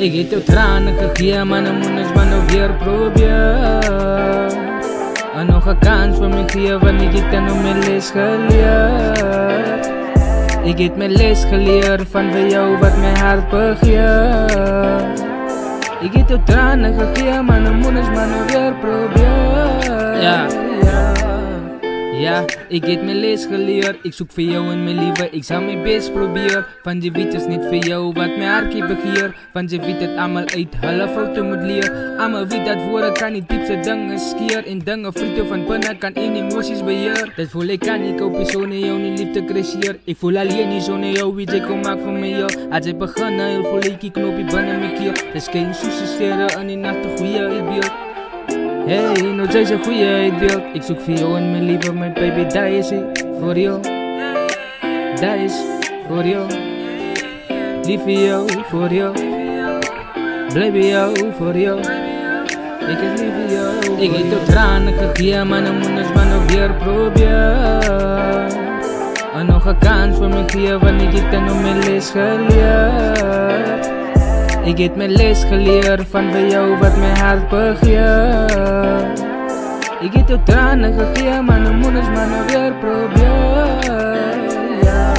Ek het jou trane gegee, maar nou moet ons maar nou weer probeer En nog 'n kans vir my gee, want ek het nou my les geleer Ek het my les geleer van vir jou wat my hart begeer Ek het jou trane gegee, maar nou moet ons maar nou weer probeer Ja yeah. Ja, ik heb mijn les geleerd. Ik zoek voor jou en mijn lieve, ik zal mijn best proberen. Van je weet is niet voor jou wat mijn hartje begeer. Van je weet het allemaal uit half fouten moet leren. Allemaal weet dat woorden kan niet diepste dingen skeer. In dingen frieten van binnen kan in emoties beheer. Dat voel ik kan ik hoop zo naar jou niet liefde cresceer. Ik voel alleen niet zo naar jou, wie ik kom maken van mij jou. Als ik beginnen, heel voel ik die knopje binnen mijn. Het is geen succes en die nacht een goede beeld. Hey, nog steeds een goede uitbeeld. Ik zoek voor jou en mijn lieve, mijn baby, daar is hij voor jou. Daar is voor jou. Lieve jou, voor jou. Blijf jou, voor jou. Ik is lief voor jou. Ik heb jou tranen gegeven, maar dan moet eens maar nog weer proberen. En nog een kans voor me geven, want ik heb dan nog mijn les geleerd. Ik heb mijn les geleerd van bij jou wat mijn hart begeert. Ik heb jou tranen gegeven, maar dan moet eens maar nog weer proberen. Ja.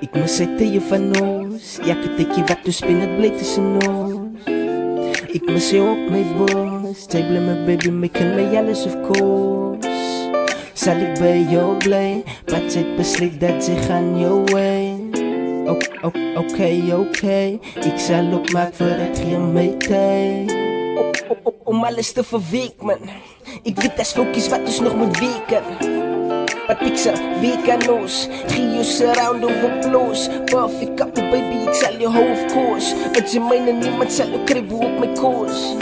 Ik moest zeggen je van ons, ja ik denk je wat dus binnen bleef tussen ons. Ik mis je op mijn borst, zij blij me baby, maken mij alles of course. Zal ik bij jou blij, maar het besluit dat ze gaan your way. Oké, oké, oké, ik zal maken voor het geen meteen. Om alles te verweken. Ik weet dat focus wat dus nog moet weken. Wat ik zal weken los. Gios around of applause. Buff ik up baby, ik zal je hoofd. Het is mijn en niemand zal je kribbel op mijn koers.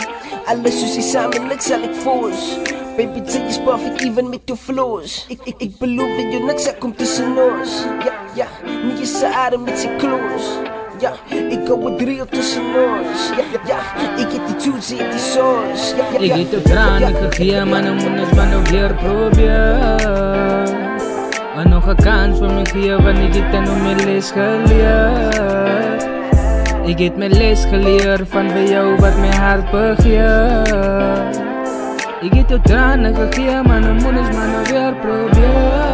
Alles is is samen, ik zal ik force. Baby, take is perfect even met your flaws. Ik, ik, ik beloof je, niks komt tussen ons. Ja, ja, zijn adem met zijn close. Ja, ik go het real tussen ons. Ja, ja, ja, ik heb die ik heb die. Ja, ja, Ik heb ja, tranen gegeven, maar dan moet eens maar nog weer proberen. En nog een kans voor me geven, want ik heb dan nog mijn les geleerd. Ik heb mijn les geleerd van bij jou wat mijn hart begeert. Ik heb jou tranen gegeven, maar dan moet eens maar nog weer proberen.